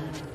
blood.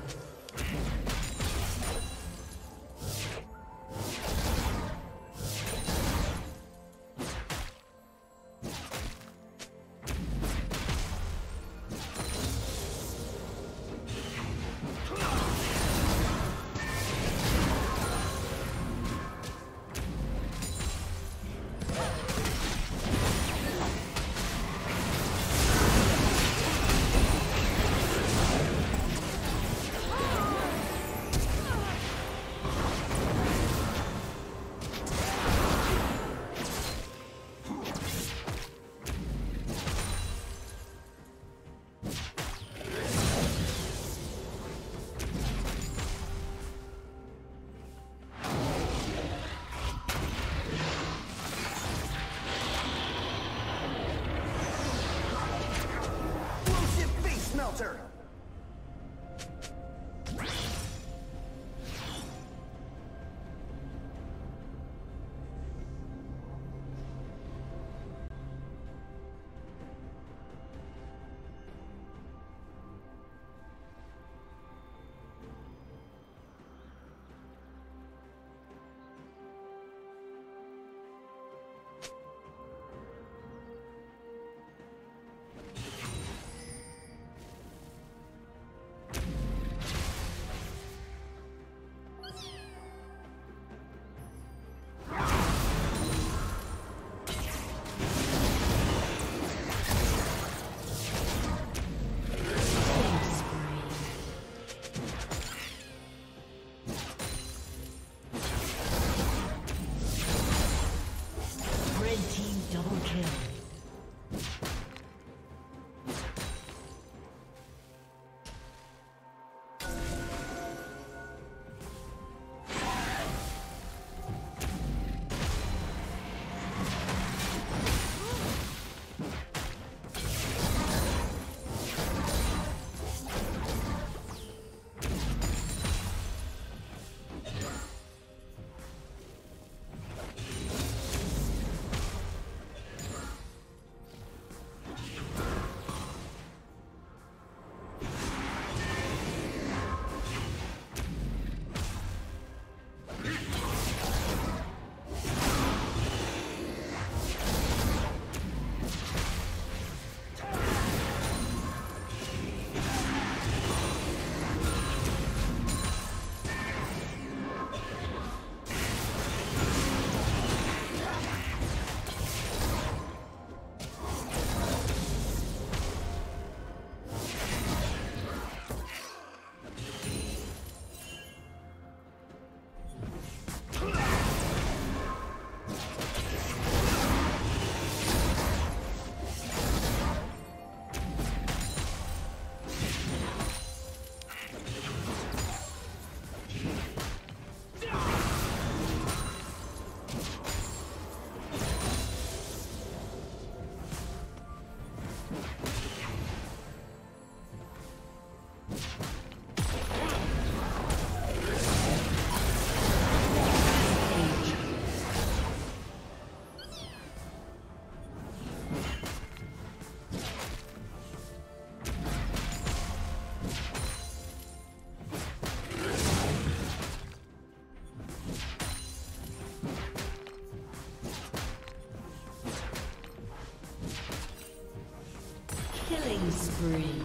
Spree.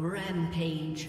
Rampage.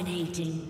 Dominating.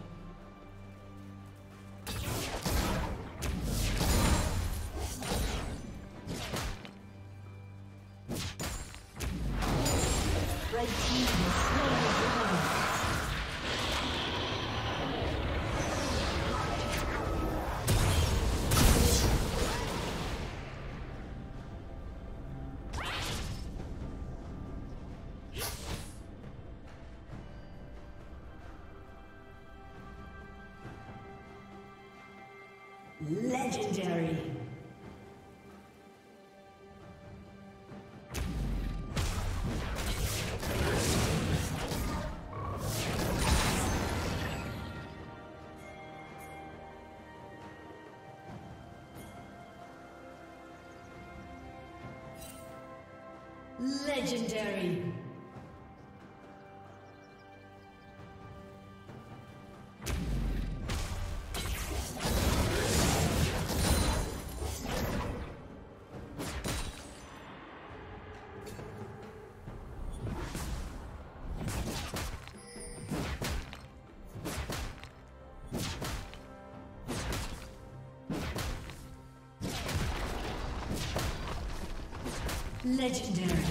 Legendary. Legendary.